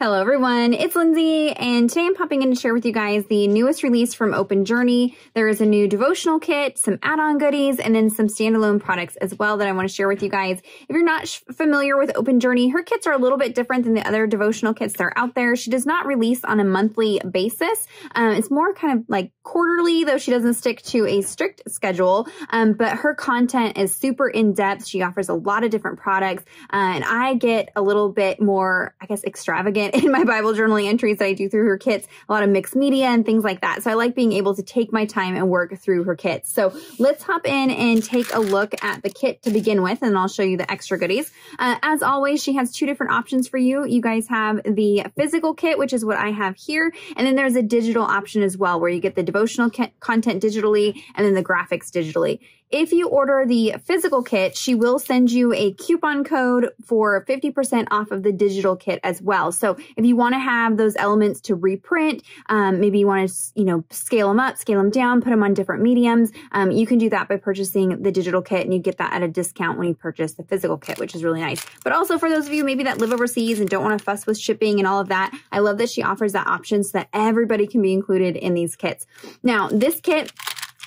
Hello everyone, it's Lindsey, and today I'm popping in to share with you guys the newest release from Open Journey. There is a new devotional kit, some add-on goodies, and then some standalone products as well that I want to share with you guys. If you're not familiar with Open Journey, her kits are a little bit different than the other devotional kits that are out there. She does not release on a monthly basis. Um, it's more kind of like quarterly, though she doesn't stick to a strict schedule. Um, but her content is super in-depth. She offers a lot of different products, uh, and I get a little bit more, I guess, extravagant in my Bible journaling entries that I do through her kits, a lot of mixed media and things like that. So I like being able to take my time and work through her kits. So let's hop in and take a look at the kit to begin with, and I'll show you the extra goodies. Uh, as always, she has two different options for you. You guys have the physical kit, which is what I have here, and then there's a digital option as well, where you get the devotional content digitally and then the graphics digitally. If you order the physical kit, she will send you a coupon code for 50% off of the digital kit as well. So if you want to have those elements to reprint, um, maybe you want to, you know, scale them up, scale them down, put them on different mediums, um, you can do that by purchasing the digital kit and you get that at a discount when you purchase the physical kit, which is really nice. But also for those of you maybe that live overseas and don't want to fuss with shipping and all of that, I love that she offers that option so that everybody can be included in these kits. Now, this kit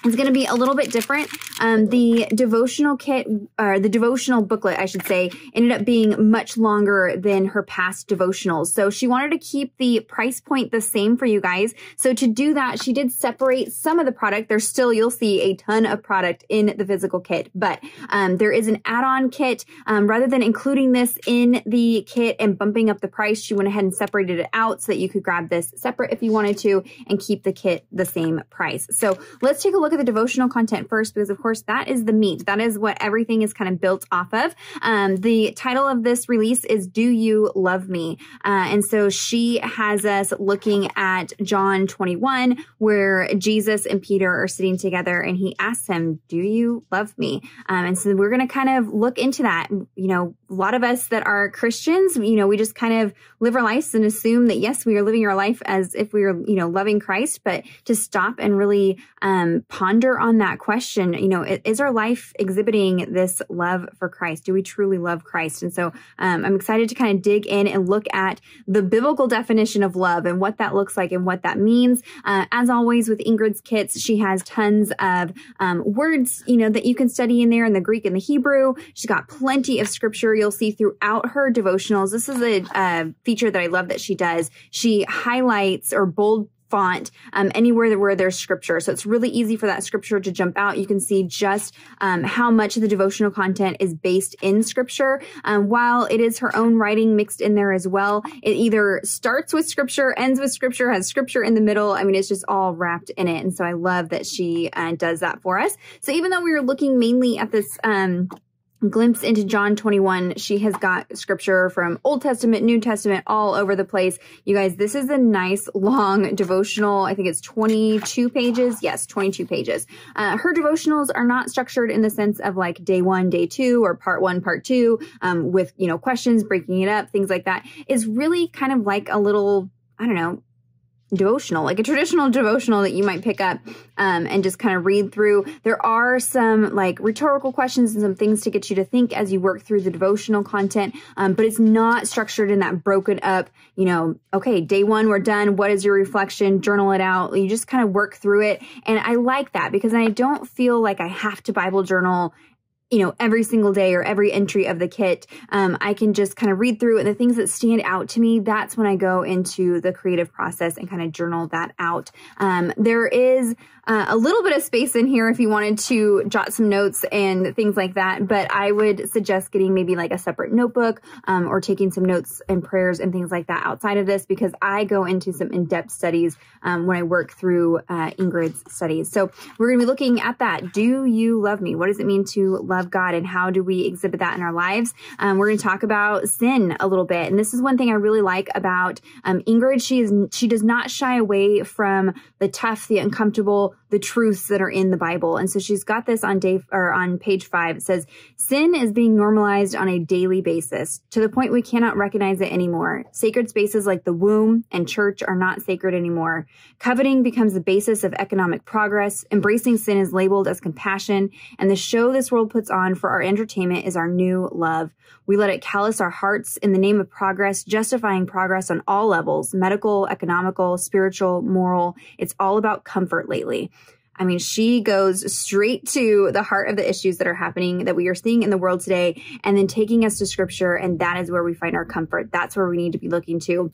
it's going to be a little bit different. Um, the devotional kit, or the devotional booklet, I should say, ended up being much longer than her past devotionals. So she wanted to keep the price point the same for you guys. So to do that, she did separate some of the product. There's still, you'll see a ton of product in the physical kit, but um, there is an add-on kit. Um, rather than including this in the kit and bumping up the price, she went ahead and separated it out so that you could grab this separate if you wanted to and keep the kit the same price. So let's take a look look at the devotional content first because, of course, that is the meat. That is what everything is kind of built off of. Um, the title of this release is Do You Love Me? Uh, and so she has us looking at John 21, where Jesus and Peter are sitting together and he asks him, Do you love me? Um, and so we're going to kind of look into that. You know, a lot of us that are Christians, you know, we just kind of live our lives and assume that, yes, we are living our life as if we are, you know, loving Christ, but to stop and really um, ponder on that question, you know, is our life exhibiting this love for Christ? Do we truly love Christ? And so um, I'm excited to kind of dig in and look at the biblical definition of love and what that looks like and what that means. Uh, as always with Ingrid's kits, she has tons of um, words, you know, that you can study in there in the Greek and the Hebrew. She's got plenty of scripture you'll see throughout her devotionals. This is a, a feature that I love that she does. She highlights or bold font um, anywhere where there's scripture. So it's really easy for that scripture to jump out. You can see just um, how much of the devotional content is based in scripture. Um, while it is her own writing mixed in there as well, it either starts with scripture, ends with scripture, has scripture in the middle. I mean, it's just all wrapped in it. And so I love that she uh, does that for us. So even though we were looking mainly at this, um, glimpse into John 21. She has got scripture from Old Testament, New Testament, all over the place. You guys, this is a nice long devotional. I think it's 22 pages. Yes, 22 pages. Uh, her devotionals are not structured in the sense of like day one, day two, or part one, part two, um, with, you know, questions, breaking it up, things like that. Is really kind of like a little, I don't know, devotional, like a traditional devotional that you might pick up um, and just kind of read through. There are some like rhetorical questions and some things to get you to think as you work through the devotional content, um, but it's not structured in that broken up, you know, okay, day one, we're done. What is your reflection? Journal it out. You just kind of work through it. And I like that because I don't feel like I have to Bible journal you know, every single day or every entry of the kit. Um, I can just kind of read through and the things that stand out to me. That's when I go into the creative process and kind of journal that out. Um, there is uh, a little bit of space in here if you wanted to jot some notes and things like that. But I would suggest getting maybe like a separate notebook um, or taking some notes and prayers and things like that outside of this because I go into some in-depth studies um, when I work through uh, Ingrid's studies. So we're going to be looking at that. Do you love me? What does it mean to love God and how do we exhibit that in our lives? Um, we're going to talk about sin a little bit. And this is one thing I really like about um, Ingrid. She is, she does not shy away from the tough, the uncomfortable, the truths that are in the Bible. And so she's got this on day or on page five. It says, sin is being normalized on a daily basis to the point we cannot recognize it anymore. Sacred spaces like the womb and church are not sacred anymore. Coveting becomes the basis of economic progress. Embracing sin is labeled as compassion. And the show this world puts on for our entertainment is our new love. We let it callous our hearts in the name of progress, justifying progress on all levels, medical, economical, spiritual, moral. It's all about comfort lately. I mean, she goes straight to the heart of the issues that are happening that we are seeing in the world today and then taking us to scripture. And that is where we find our comfort. That's where we need to be looking to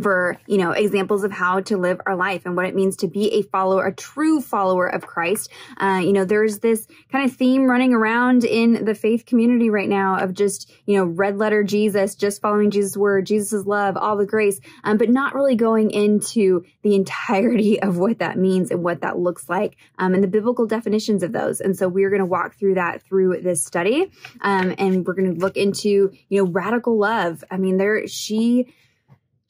for, you know, examples of how to live our life and what it means to be a follower, a true follower of Christ. Uh, you know, there's this kind of theme running around in the faith community right now of just, you know, red letter Jesus, just following Jesus' word, Jesus' love, all the grace, um, but not really going into the entirety of what that means and what that looks like, um, and the biblical definitions of those. And so we're going to walk through that through this study. Um, and we're going to look into, you know, radical love. I mean, there, she,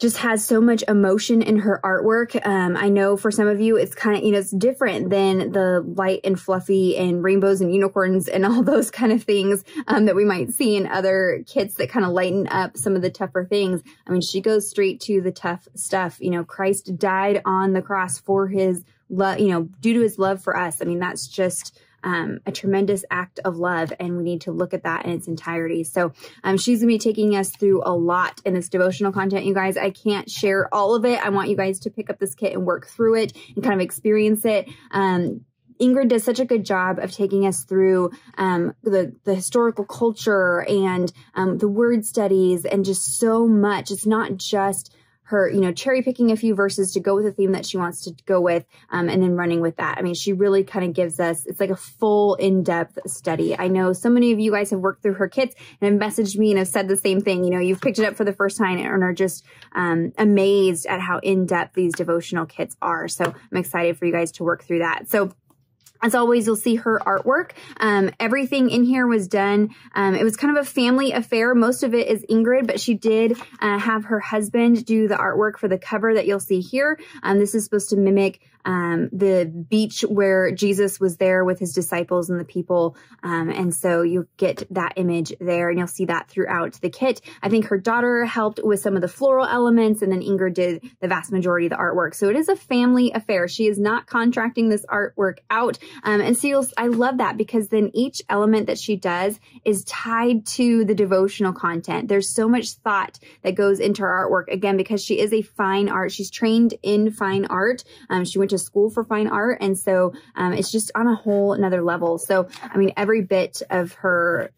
just has so much emotion in her artwork. Um, I know for some of you, it's kind of, you know, it's different than the light and fluffy and rainbows and unicorns and all those kind of things um, that we might see in other kits that kind of lighten up some of the tougher things. I mean, she goes straight to the tough stuff. You know, Christ died on the cross for his love, you know, due to his love for us. I mean, that's just, um, a tremendous act of love, and we need to look at that in its entirety. So um, she's going to be taking us through a lot in this devotional content, you guys. I can't share all of it. I want you guys to pick up this kit and work through it and kind of experience it. Um, Ingrid does such a good job of taking us through um, the the historical culture and um, the word studies and just so much. It's not just her, you know, cherry picking a few verses to go with the theme that she wants to go with, um, and then running with that. I mean, she really kind of gives us, it's like a full in depth study. I know so many of you guys have worked through her kits and have messaged me and have said the same thing. You know, you've picked it up for the first time and are just um, amazed at how in depth these devotional kits are. So I'm excited for you guys to work through that. So as always, you'll see her artwork. Um, everything in here was done. Um, it was kind of a family affair. Most of it is Ingrid, but she did uh, have her husband do the artwork for the cover that you'll see here. Um, this is supposed to mimic um, the beach where Jesus was there with his disciples and the people. Um, and so you get that image there and you'll see that throughout the kit. I think her daughter helped with some of the floral elements and then Ingrid did the vast majority of the artwork. So it is a family affair. She is not contracting this artwork out. Um, and so I love that because then each element that she does is tied to the devotional content. There's so much thought that goes into her artwork again, because she is a fine art. She's trained in fine art. Um, she went to school for fine art. And so um, it's just on a whole another level. So, I mean, every bit of her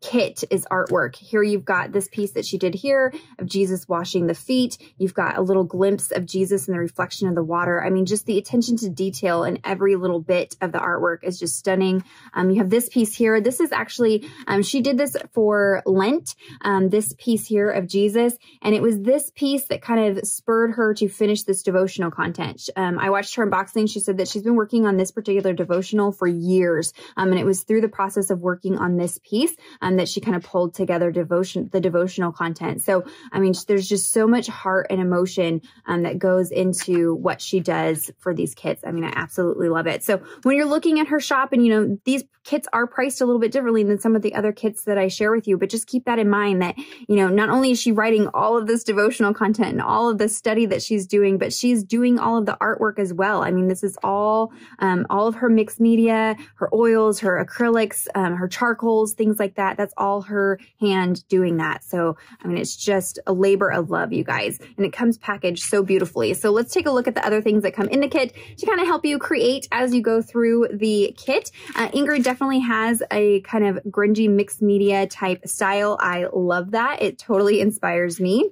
kit is artwork. Here you've got this piece that she did here of Jesus washing the feet. You've got a little glimpse of Jesus in the reflection of the water. I mean, just the attention to detail in every little bit of the artwork is just stunning. Um, you have this piece here. This is actually, um, she did this for Lent, um, this piece here of Jesus. And it was this piece that kind of spurred her to finish this devotional content. Um, I watched her unboxing. She said that she's been working on this particular devotional for years. Um, and it was through the process of working on this piece um, that she kind of pulled together devotion, the devotional content. So, I mean, there's just so much heart and emotion um, that goes into what she does for these kits. I mean, I absolutely love it. So when you're looking at her shop and, you know, these kits are priced a little bit differently than some of the other kits that I share with you, but just keep that in mind that, you know, not only is she writing all of this devotional content and all of the study that she's doing, but she's doing all of the artwork as well. I mean, this is all, um, all of her mixed media, her oils, her acrylics, um, her charcoals, things like that that. That's all her hand doing that. So, I mean, it's just a labor of love, you guys. And it comes packaged so beautifully. So let's take a look at the other things that come in the kit to kind of help you create as you go through the kit. Uh, Ingrid definitely has a kind of grungy mixed media type style. I love that. It totally inspires me.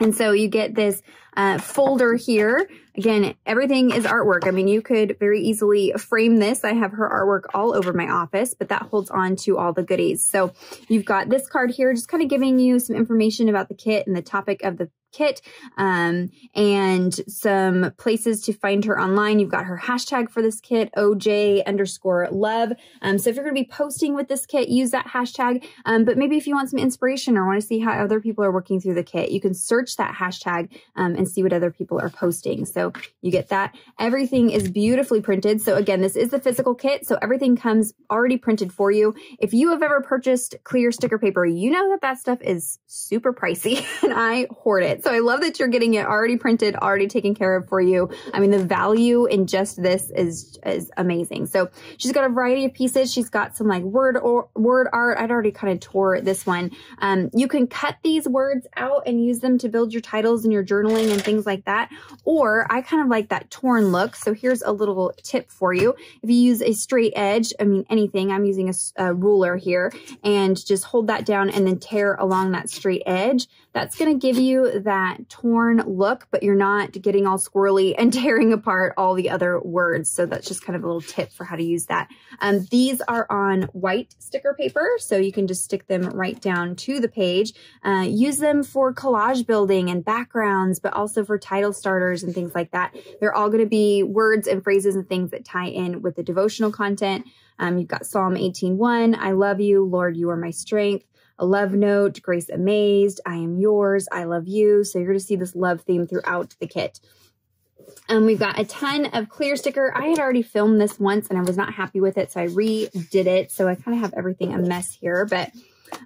And so you get this uh, folder here. Again, everything is artwork. I mean, you could very easily frame this. I have her artwork all over my office, but that holds on to all the goodies. So you've got this card here, just kind of giving you some information about the kit and the topic of the kit um, and some places to find her online. You've got her hashtag for this kit, OJ underscore love. Um, so if you're going to be posting with this kit, use that hashtag. Um, but maybe if you want some inspiration or want to see how other people are working through the kit, you can search that hashtag um, and see what other people are posting. So you get that. Everything is beautifully printed. So again, this is the physical kit. So everything comes already printed for you. If you have ever purchased clear sticker paper, you know that that stuff is super pricey and I hoard it. So I love that you're getting it already printed, already taken care of for you. I mean, the value in just this is, is amazing. So she's got a variety of pieces. She's got some like word or word art. I'd already kind of tore this one. Um, you can cut these words out and use them to build your titles and your journaling and things like that. Or I kind of like that torn look. So here's a little tip for you. If you use a straight edge, I mean, anything, I'm using a, a ruler here and just hold that down and then tear along that straight edge. That's going to give you that torn look, but you're not getting all squirrely and tearing apart all the other words. So that's just kind of a little tip for how to use that. Um, these are on white sticker paper, so you can just stick them right down to the page. Uh, use them for collage building and backgrounds, but also for title starters and things like that. They're all going to be words and phrases and things that tie in with the devotional content. Um, you've got Psalm 18.1, I love you, Lord, you are my strength a love note, grace amazed, I am yours, I love you. So you're going to see this love theme throughout the kit. Um, we've got a ton of clear sticker. I had already filmed this once and I was not happy with it, so I redid it. So I kind of have everything a mess here, but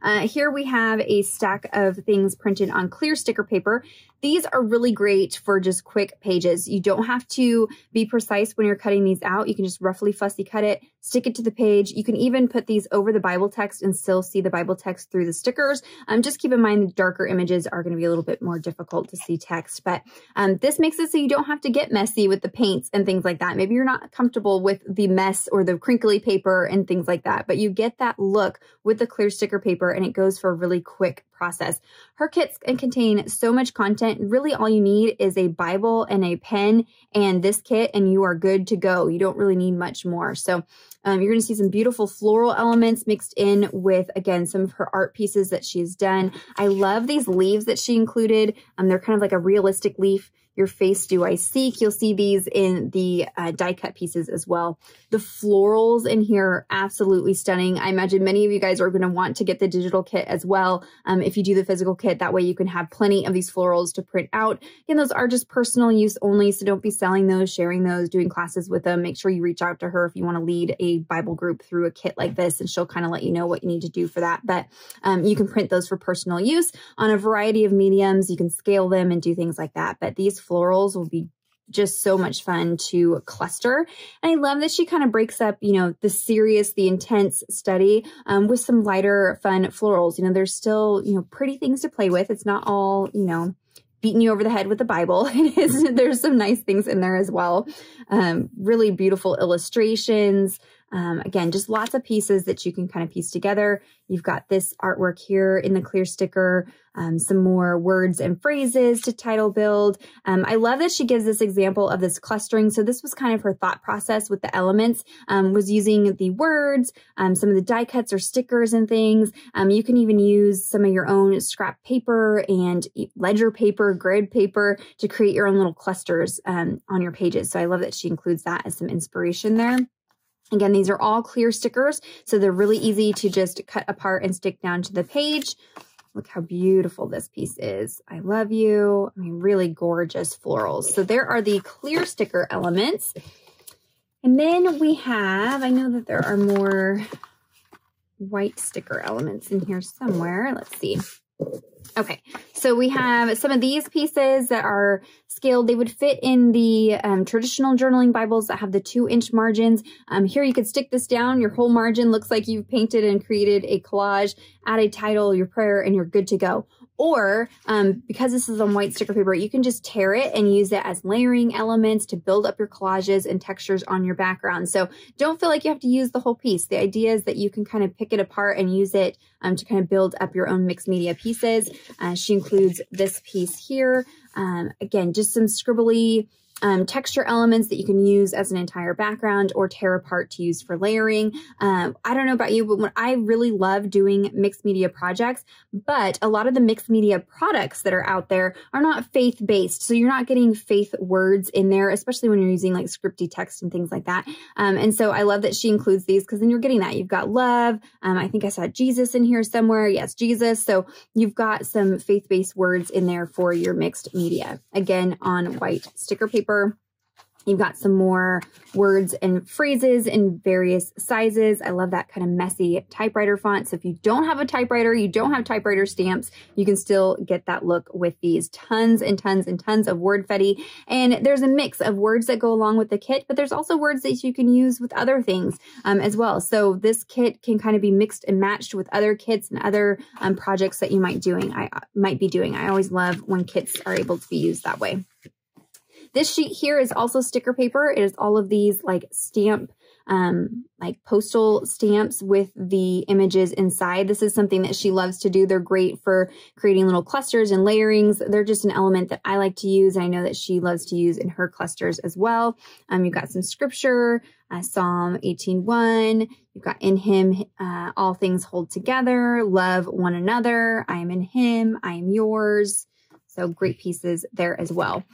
uh, here we have a stack of things printed on clear sticker paper. These are really great for just quick pages. You don't have to be precise when you're cutting these out. You can just roughly fussy cut it, stick it to the page. You can even put these over the Bible text and still see the Bible text through the stickers. Um, just keep in mind the darker images are going to be a little bit more difficult to see text, but um, this makes it so you don't have to get messy with the paints and things like that. Maybe you're not comfortable with the mess or the crinkly paper and things like that, but you get that look with the clear sticker paper and it goes for a really quick process. Her kits can contain so much content. Really all you need is a Bible and a pen and this kit and you are good to go. You don't really need much more. So um, you're going to see some beautiful floral elements mixed in with, again, some of her art pieces that she's done. I love these leaves that she included. Um, they're kind of like a realistic leaf your face do I seek. You'll see these in the uh, die cut pieces as well. The florals in here are absolutely stunning. I imagine many of you guys are going to want to get the digital kit as well. Um, if you do the physical kit, that way you can have plenty of these florals to print out. Again, those are just personal use only, so don't be selling those, sharing those, doing classes with them. Make sure you reach out to her if you want to lead a Bible group through a kit like this, and she'll kind of let you know what you need to do for that. But um, you can print those for personal use on a variety of mediums. You can scale them and do things like that. But these florals will be just so much fun to cluster. And I love that she kind of breaks up, you know, the serious, the intense study um, with some lighter, fun florals. You know, there's still, you know, pretty things to play with. It's not all, you know, beating you over the head with the Bible. there's some nice things in there as well. Um, really beautiful illustrations. Um, again, just lots of pieces that you can kind of piece together. You've got this artwork here in the clear sticker, um, some more words and phrases to title build. Um, I love that she gives this example of this clustering. So this was kind of her thought process with the elements, um, was using the words, um, some of the die cuts or stickers and things. Um, you can even use some of your own scrap paper and ledger paper, grid paper to create your own little clusters on your pages. So I love that she includes that as some inspiration there. Again, these are all clear stickers, so they're really easy to just cut apart and stick down to the page. Look how beautiful this piece is. I love you. I mean, really gorgeous florals. So there are the clear sticker elements. And then we have, I know that there are more white sticker elements in here somewhere. Let's see. Okay, so we have some of these pieces that are scaled. They would fit in the um, traditional journaling Bibles that have the two inch margins. Um, here you could stick this down. Your whole margin looks like you've painted and created a collage, add a title, your prayer, and you're good to go. Or um, because this is on white sticker paper, you can just tear it and use it as layering elements to build up your collages and textures on your background. So don't feel like you have to use the whole piece. The idea is that you can kind of pick it apart and use it um, to kind of build up your own mixed media pieces. Uh, she includes this piece here. Um, again, just some scribbly um, texture elements that you can use as an entire background or tear apart to use for layering. Um, I don't know about you, but I really love doing mixed media projects, but a lot of the mixed media products that are out there are not faith based. So you're not getting faith words in there, especially when you're using like scripty text and things like that. Um, and so I love that she includes these because then you're getting that. You've got love. Um, I think I saw Jesus in here somewhere. Yes, Jesus. So you've got some faith based words in there for your mixed media. Again, on white sticker paper. You've got some more words and phrases in various sizes. I love that kind of messy typewriter font. So if you don't have a typewriter, you don't have typewriter stamps, you can still get that look with these tons and tons and tons of Wordfetti. And there's a mix of words that go along with the kit, but there's also words that you can use with other things um, as well. So this kit can kind of be mixed and matched with other kits and other um, projects that you might doing. I might be doing. I always love when kits are able to be used that way. This sheet here is also sticker paper. It is all of these like stamp um, like postal stamps with the images inside. This is something that she loves to do. They're great for creating little clusters and layerings. They're just an element that I like to use. And I know that she loves to use in her clusters as well. Um, you've got some scripture, uh, Psalm 18.1. You've got in him, uh, all things hold together, love one another. I am in him. I am yours. So great pieces there as well.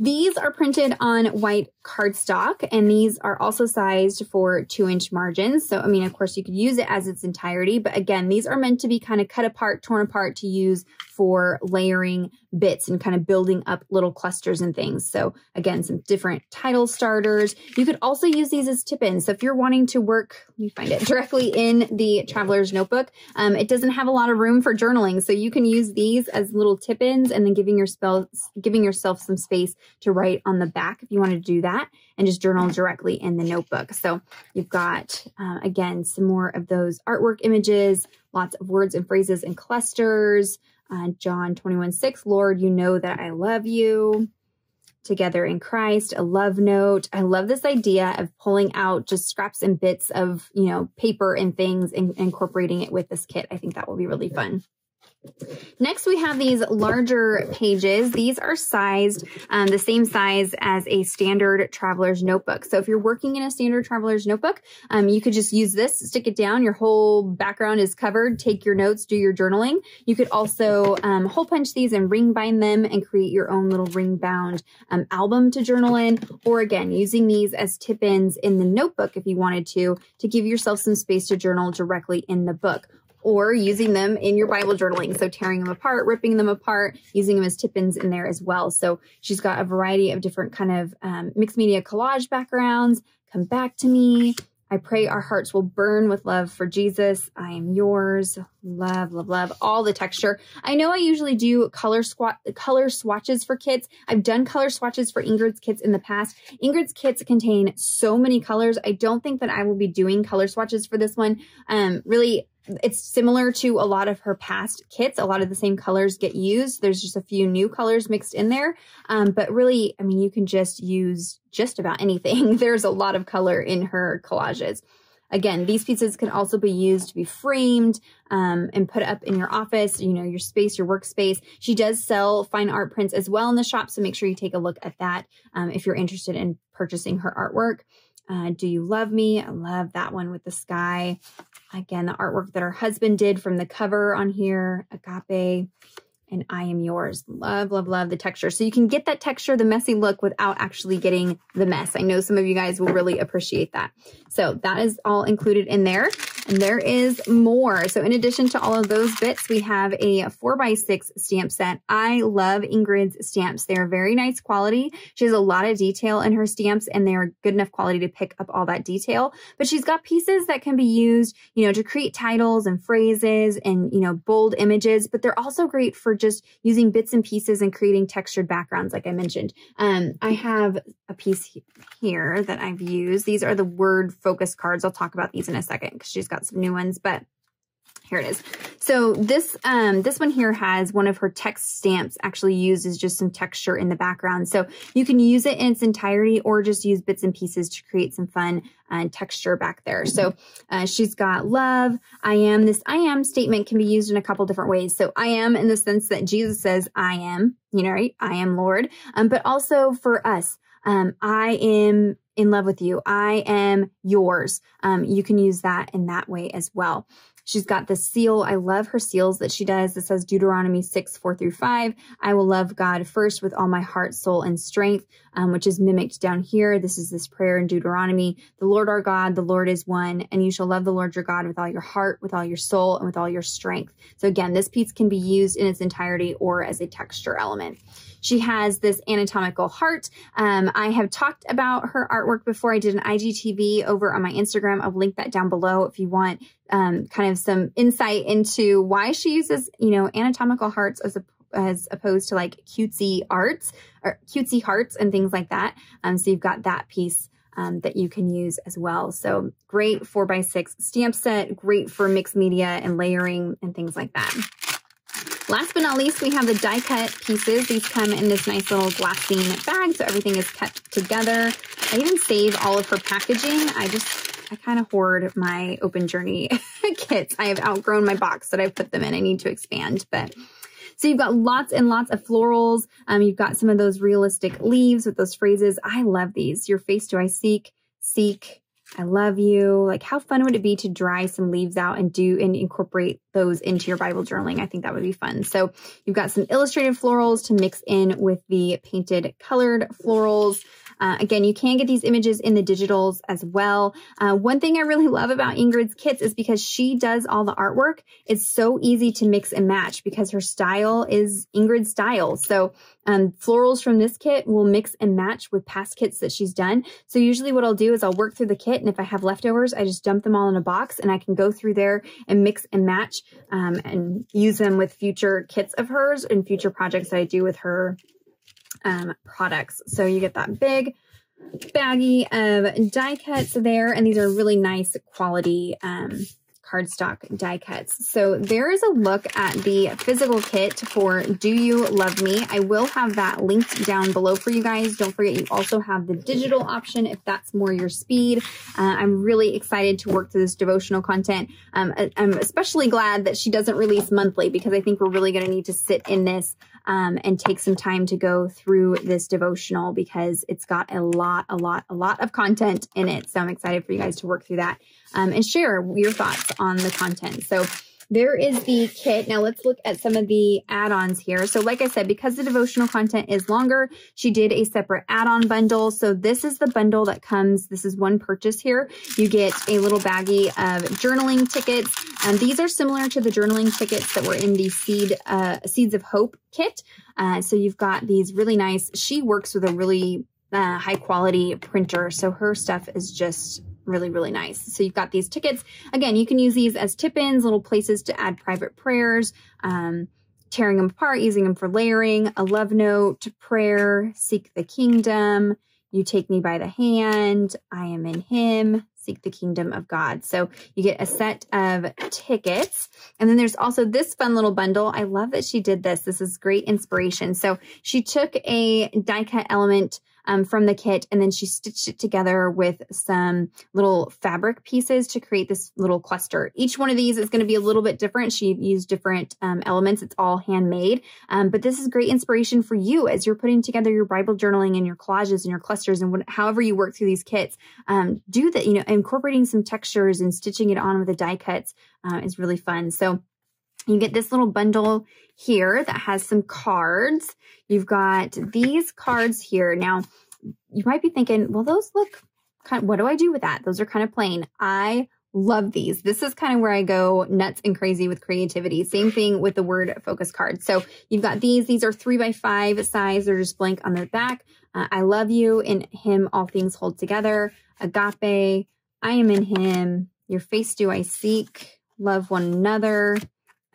These are printed on white cardstock and these are also sized for two inch margins. So, I mean, of course you could use it as its entirety, but again, these are meant to be kind of cut apart, torn apart to use for layering bits and kind of building up little clusters and things. So again, some different title starters. You could also use these as tip-ins. So if you're wanting to work, let me find it, directly in the Traveler's Notebook, um, it doesn't have a lot of room for journaling. So you can use these as little tip-ins and then giving, your spell, giving yourself some space to write on the back if you want to do that and just journal directly in the notebook. So you've got, uh, again, some more of those artwork images, lots of words and phrases and clusters, uh, John 21 6, Lord, you know that I love you. Together in Christ, a love note. I love this idea of pulling out just scraps and bits of, you know, paper and things and incorporating it with this kit. I think that will be really fun. Next, we have these larger pages. These are sized um, the same size as a standard traveler's notebook. So if you're working in a standard traveler's notebook, um, you could just use this, stick it down. Your whole background is covered. Take your notes, do your journaling. You could also um, hole punch these and ring bind them and create your own little ring bound um, album to journal in. Or again, using these as tip ins in the notebook if you wanted to, to give yourself some space to journal directly in the book or using them in your Bible journaling. So tearing them apart, ripping them apart, using them as tip-ins in there as well. So she's got a variety of different kind of um, mixed media collage backgrounds. Come back to me. I pray our hearts will burn with love for Jesus. I am yours. Love, love, love. All the texture. I know I usually do color squat, color swatches for kits. I've done color swatches for Ingrid's kits in the past. Ingrid's kits contain so many colors. I don't think that I will be doing color swatches for this one. Um, really, it's similar to a lot of her past kits. A lot of the same colors get used. There's just a few new colors mixed in there. Um, but really, I mean, you can just use just about anything. There's a lot of color in her collages. Again, these pieces can also be used to be framed um, and put up in your office, you know, your space, your workspace. She does sell fine art prints as well in the shop, so make sure you take a look at that um, if you're interested in purchasing her artwork. Uh, Do You Love Me? I love that one with the sky. Again, the artwork that her husband did from the cover on here, Agape and I am yours. Love, love, love the texture. So you can get that texture, the messy look without actually getting the mess. I know some of you guys will really appreciate that. So that is all included in there. And there is more. So in addition to all of those bits, we have a four by six stamp set. I love Ingrid's stamps. They are very nice quality. She has a lot of detail in her stamps and they are good enough quality to pick up all that detail. But she's got pieces that can be used, you know, to create titles and phrases and, you know, bold images, but they're also great for just using bits and pieces and creating textured backgrounds, like I mentioned. Um, I have a piece here that I've used. These are the word focus cards. I'll talk about these in a second because she's got some new ones, but here it is. So this um, this one here has one of her text stamps actually used as just some texture in the background. So you can use it in its entirety or just use bits and pieces to create some fun uh, texture back there. So uh, she's got love, I am. This I am statement can be used in a couple different ways. So I am in the sense that Jesus says I am, you know, right? I am Lord. Um, but also for us, Um, I am in love with you. I am yours. Um, you can use that in that way as well. She's got the seal. I love her seals that she does. This says Deuteronomy 6, 4 through 5. I will love God first with all my heart, soul, and strength, um, which is mimicked down here. This is this prayer in Deuteronomy. The Lord our God, the Lord is one, and you shall love the Lord your God with all your heart, with all your soul, and with all your strength. So again, this piece can be used in its entirety or as a texture element. She has this anatomical heart. Um, I have talked about her artwork before. I did an IGTV over on my Instagram. I'll link that down below if you want um, kind of some insight into why she uses, you know, anatomical hearts as a as opposed to like cutesy arts or cutesy hearts and things like that. Um, so you've got that piece um, that you can use as well. So great four by six stamp set, great for mixed media and layering and things like that. Last but not least, we have the die cut pieces. These come in this nice little glassine bag, so everything is kept together. I even save all of her packaging. I just, I kind of hoard my Open Journey kits. I have outgrown my box that I've put them in. I need to expand, but so you've got lots and lots of florals. Um, you've got some of those realistic leaves with those phrases. I love these. Your face do I seek, seek, I love you. Like, how fun would it be to dry some leaves out and do and incorporate those into your Bible journaling? I think that would be fun. So, you've got some illustrated florals to mix in with the painted colored florals. Uh, again, you can get these images in the digitals as well. Uh, one thing I really love about Ingrid's kits is because she does all the artwork. It's so easy to mix and match because her style is Ingrid's style. So um, florals from this kit will mix and match with past kits that she's done. So usually what I'll do is I'll work through the kit and if I have leftovers, I just dump them all in a box and I can go through there and mix and match um, and use them with future kits of hers and future projects that I do with her um, products. So you get that big baggie of die cuts there, and these are really nice quality um, cardstock die cuts. So there is a look at the physical kit for Do You Love Me? I will have that linked down below for you guys. Don't forget you also have the digital option if that's more your speed. Uh, I'm really excited to work through this devotional content. Um, I'm especially glad that she doesn't release monthly because I think we're really going to need to sit in this um, and take some time to go through this devotional because it's got a lot, a lot, a lot of content in it. So I'm excited for you guys to work through that um, and share your thoughts on the content. So there is the kit. Now let's look at some of the add-ons here. So like I said, because the devotional content is longer, she did a separate add-on bundle. So this is the bundle that comes, this is one purchase here. You get a little baggie of journaling tickets. And these are similar to the journaling tickets that were in the Seed uh, Seeds of Hope kit. Uh, so you've got these really nice, she works with a really uh, high quality printer. So her stuff is just really, really nice. So you've got these tickets. Again, you can use these as tip-ins, little places to add private prayers, um, tearing them apart, using them for layering, a love note, prayer, seek the kingdom, you take me by the hand, I am in him, seek the kingdom of God. So you get a set of tickets. And then there's also this fun little bundle. I love that she did this. This is great inspiration. So she took a die cut element um, from the kit. And then she stitched it together with some little fabric pieces to create this little cluster. Each one of these is going to be a little bit different. She used different um, elements. It's all handmade. Um, but this is great inspiration for you as you're putting together your Bible journaling and your collages and your clusters and what, however you work through these kits. Um, do that, you know, incorporating some textures and stitching it on with the die cuts uh, is really fun. So you get this little bundle here that has some cards. You've got these cards here. Now, you might be thinking, well, those look kind of, what do I do with that? Those are kind of plain. I love these. This is kind of where I go nuts and crazy with creativity. Same thing with the word focus card. So you've got these. These are three by five size. They're just blank on their back. Uh, I love you. In him, all things hold together. Agape. I am in him. Your face do I seek. Love one another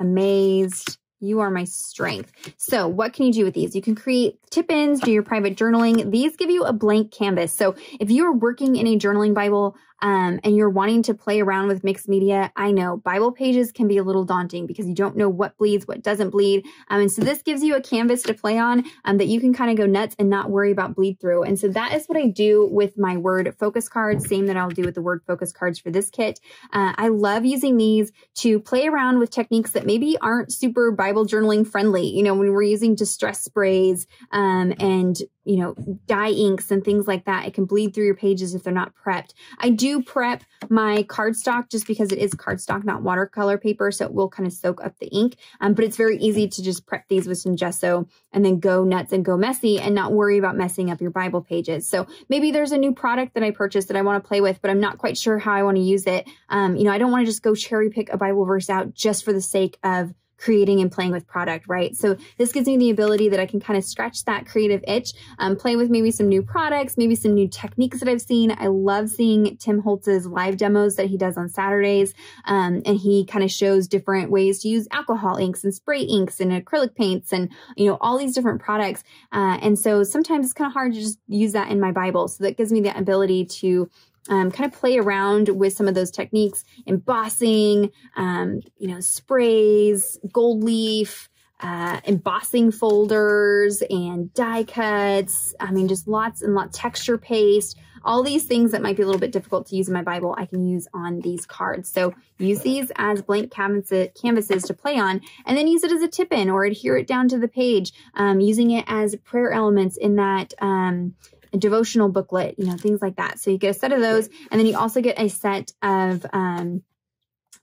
amazed. You are my strength. So what can you do with these? You can create tip-ins, do your private journaling. These give you a blank canvas. So if you're working in a journaling Bible, um, and you're wanting to play around with mixed media, I know Bible pages can be a little daunting because you don't know what bleeds, what doesn't bleed. Um, and so this gives you a canvas to play on um, that you can kind of go nuts and not worry about bleed through. And so that is what I do with my word focus cards, same that I'll do with the word focus cards for this kit. Uh, I love using these to play around with techniques that maybe aren't super Bible journaling friendly. You know, when we're using distress sprays um, and you know, dye inks and things like that. It can bleed through your pages if they're not prepped. I do prep my cardstock just because it is cardstock, not watercolor paper. So it will kind of soak up the ink. Um, but it's very easy to just prep these with some gesso and then go nuts and go messy and not worry about messing up your Bible pages. So maybe there's a new product that I purchased that I want to play with, but I'm not quite sure how I want to use it. Um, you know, I don't want to just go cherry pick a Bible verse out just for the sake of creating and playing with product, right? So this gives me the ability that I can kind of scratch that creative itch, um, play with maybe some new products, maybe some new techniques that I've seen. I love seeing Tim Holtz's live demos that he does on Saturdays. Um, and he kind of shows different ways to use alcohol inks and spray inks and acrylic paints and, you know, all these different products. Uh, and so sometimes it's kind of hard to just use that in my Bible. So that gives me the ability to um, kind of play around with some of those techniques, embossing, um, you know, sprays, gold leaf, uh, embossing folders and die cuts. I mean, just lots and lots texture paste, all these things that might be a little bit difficult to use in my Bible, I can use on these cards. So use these as blank canvases to play on, and then use it as a tip-in or adhere it down to the page, um, using it as prayer elements in that um, a devotional booklet, you know, things like that. So you get a set of those, and then you also get a set of um,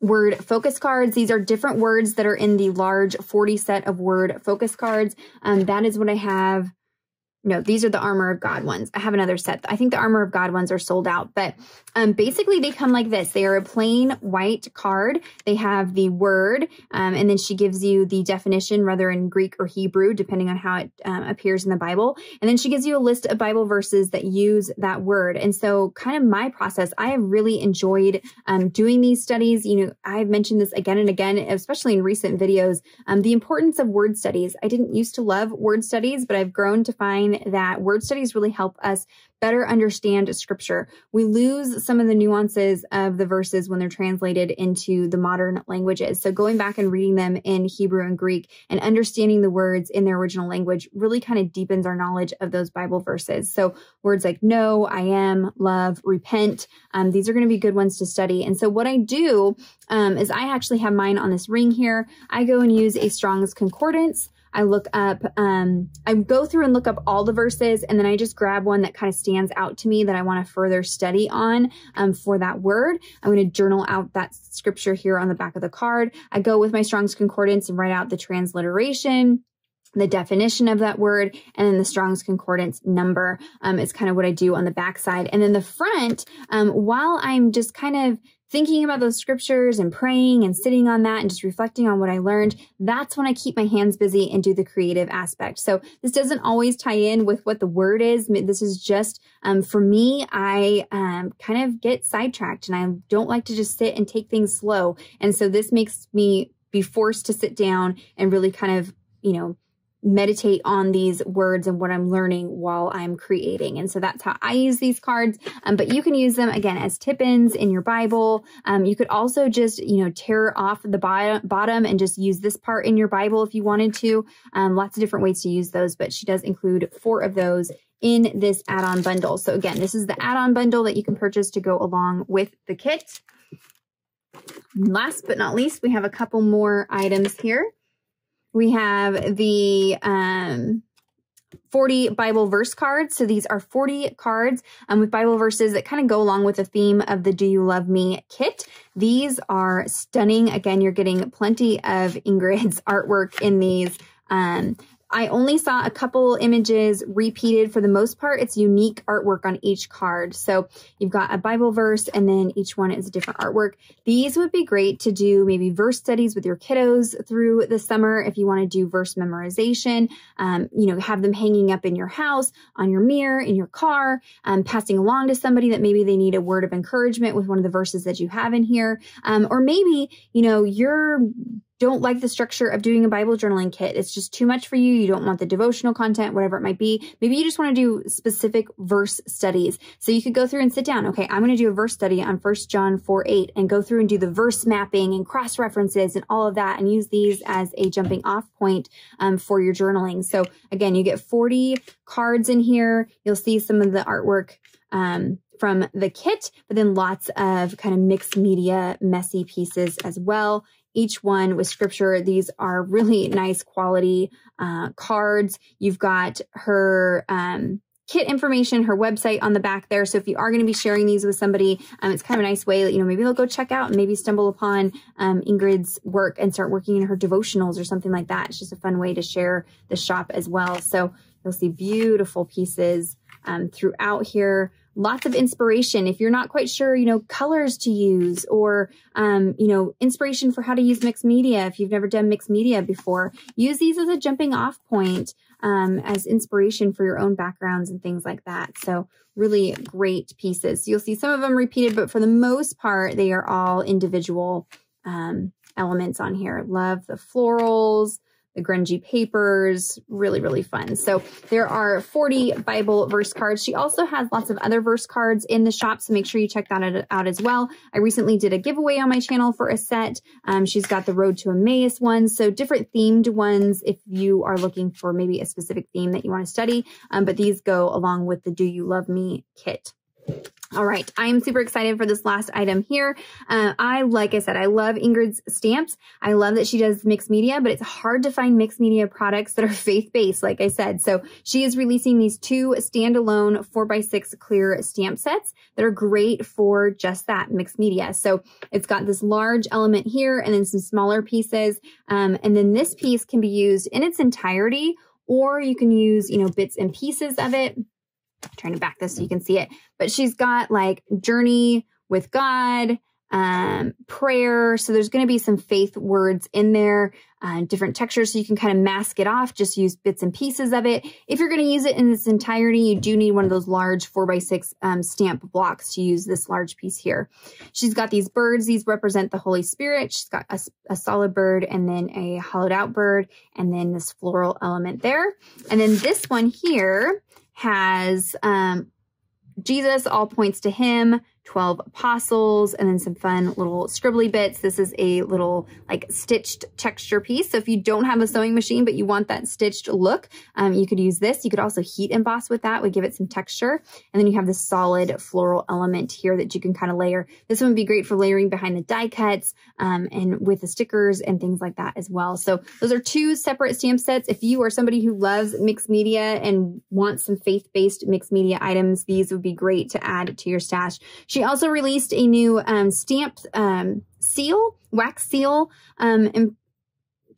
word focus cards. These are different words that are in the large 40 set of word focus cards. Um, that is what I have no, these are the armor of God ones. I have another set. I think the armor of God ones are sold out, but um, basically they come like this. They are a plain white card. They have the word, um, and then she gives you the definition, whether in Greek or Hebrew, depending on how it um, appears in the Bible. And then she gives you a list of Bible verses that use that word. And so, kind of my process, I have really enjoyed um, doing these studies. You know, I've mentioned this again and again, especially in recent videos, um, the importance of word studies. I didn't used to love word studies, but I've grown to find that word studies really help us better understand scripture. We lose some of the nuances of the verses when they're translated into the modern languages. So going back and reading them in Hebrew and Greek and understanding the words in their original language really kind of deepens our knowledge of those Bible verses. So words like know, I am, love, repent, um, these are going to be good ones to study. And so what I do um, is I actually have mine on this ring here. I go and use a Strong's Concordance. I look up, um, I go through and look up all the verses, and then I just grab one that kind of stands out to me that I want to further study on um, for that word. I'm going to journal out that scripture here on the back of the card. I go with my Strong's Concordance and write out the transliteration the definition of that word and then the Strong's Concordance number um, is kind of what I do on the back side. And then the front, um, while I'm just kind of thinking about those scriptures and praying and sitting on that and just reflecting on what I learned, that's when I keep my hands busy and do the creative aspect. So this doesn't always tie in with what the word is. This is just, um, for me, I um, kind of get sidetracked and I don't like to just sit and take things slow. And so this makes me be forced to sit down and really kind of, you know, meditate on these words and what I'm learning while I'm creating. And so that's how I use these cards. Um, but you can use them again as tip-ins in your Bible. Um, you could also just, you know, tear off the bottom and just use this part in your Bible if you wanted to. Um, lots of different ways to use those, but she does include four of those in this add-on bundle. So again, this is the add-on bundle that you can purchase to go along with the kit. Last but not least, we have a couple more items here. We have the um, 40 Bible verse cards. So these are 40 cards um, with Bible verses that kind of go along with the theme of the Do You Love Me kit. These are stunning. Again, you're getting plenty of Ingrid's artwork in these. Um, I only saw a couple images repeated. For the most part, it's unique artwork on each card. So you've got a Bible verse and then each one is a different artwork. These would be great to do maybe verse studies with your kiddos through the summer if you want to do verse memorization. Um, you know, have them hanging up in your house, on your mirror, in your car, um, passing along to somebody that maybe they need a word of encouragement with one of the verses that you have in here. Um, or maybe, you know, you're don't like the structure of doing a Bible journaling kit. It's just too much for you. You don't want the devotional content, whatever it might be. Maybe you just want to do specific verse studies. So you could go through and sit down. Okay, I'm going to do a verse study on 1 John 4 8 and go through and do the verse mapping and cross references and all of that and use these as a jumping off point um, for your journaling. So again, you get 40 cards in here. You'll see some of the artwork um, from the kit, but then lots of kind of mixed media, messy pieces as well each one with scripture. These are really nice quality uh, cards. You've got her um, kit information, her website on the back there. So if you are going to be sharing these with somebody, um, it's kind of a nice way that, you know, maybe they'll go check out and maybe stumble upon um, Ingrid's work and start working in her devotionals or something like that. It's just a fun way to share the shop as well. So you'll see beautiful pieces um, throughout here lots of inspiration. If you're not quite sure you know colors to use or um, you know inspiration for how to use mixed media if you've never done mixed media before use these as a jumping off point um, as inspiration for your own backgrounds and things like that. So really great pieces. You'll see some of them repeated but for the most part they are all individual um, elements on here. Love the florals the grungy papers, really, really fun. So there are 40 Bible verse cards. She also has lots of other verse cards in the shop, so make sure you check that out as well. I recently did a giveaway on my channel for a set. Um, she's got the Road to Emmaus ones, so different themed ones if you are looking for maybe a specific theme that you want to study. Um, but these go along with the Do You Love Me kit. All right, I am super excited for this last item here. Uh, I, like I said, I love Ingrid's stamps. I love that she does mixed media, but it's hard to find mixed media products that are faith-based, like I said. So she is releasing these two standalone 4x6 clear stamp sets that are great for just that mixed media. So it's got this large element here and then some smaller pieces. Um, and then this piece can be used in its entirety or you can use, you know, bits and pieces of it trying to back this so you can see it. But she's got like journey with God, um, prayer. So there's going to be some faith words in there, uh, different textures. So you can kind of mask it off, just use bits and pieces of it. If you're going to use it in its entirety, you do need one of those large four by six um, stamp blocks to use this large piece here. She's got these birds. These represent the Holy Spirit. She's got a, a solid bird and then a hollowed out bird and then this floral element there. And then this one here has um, Jesus, all points to him, 12 apostles, and then some fun little scribbly bits. This is a little like stitched texture piece. So if you don't have a sewing machine, but you want that stitched look, um, you could use this. You could also heat emboss with that, would give it some texture. And then you have this solid floral element here that you can kind of layer. This one would be great for layering behind the die cuts um, and with the stickers and things like that as well. So those are two separate stamp sets. If you are somebody who loves mixed media and wants some faith-based mixed media items, these would be great to add to your stash. She she also released a new um, um, seal, wax seal, um,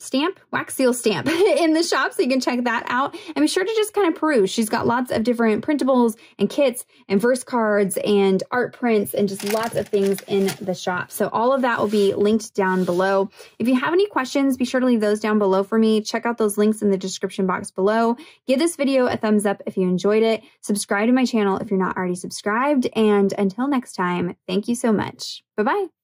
stamp, wax seal stamp in the shop. So you can check that out and be sure to just kind of peruse. She's got lots of different printables and kits and verse cards and art prints and just lots of things in the shop. So all of that will be linked down below. If you have any questions, be sure to leave those down below for me. Check out those links in the description box below. Give this video a thumbs up if you enjoyed it. Subscribe to my channel if you're not already subscribed. And until next time, thank you so much. Bye-bye.